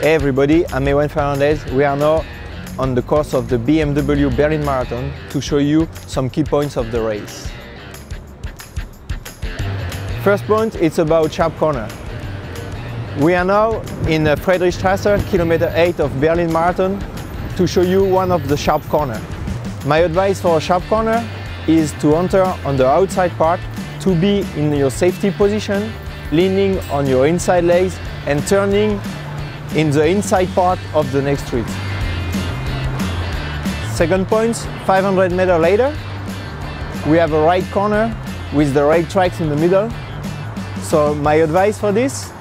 Hey everybody, I'm Ewen Fernandez. We are now on the course of the BMW Berlin Marathon to show you some key points of the race. First point, it's about sharp corner. We are now in uh, Friedrichstrasse, kilometer 8 of Berlin Marathon, to show you one of the sharp corner. My advice for a sharp corner is to enter on the outside part, to be in your safety position, leaning on your inside legs and turning in the inside part of the next street. Second point, 500 meter later, we have a right corner with the right tracks in the middle. So my advice for this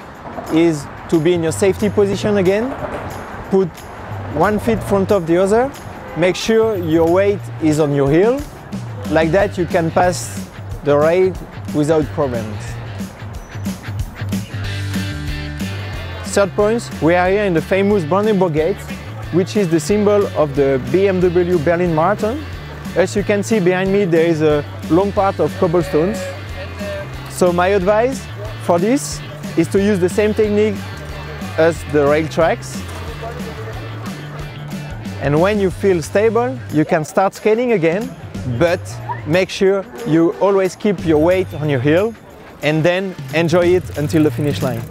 is to be in your safety position again, put one foot front of the other, make sure your weight is on your heel, like that you can pass the rail without problems. Third point, we are here in the famous Brandenburg Gate, which is the symbol of the BMW Berlin Marathon. As you can see behind me, there is a long part of cobblestones. So my advice for this is to use the same technique as the rail tracks. And when you feel stable, you can start skating again, but make sure you always keep your weight on your heel and then enjoy it until the finish line.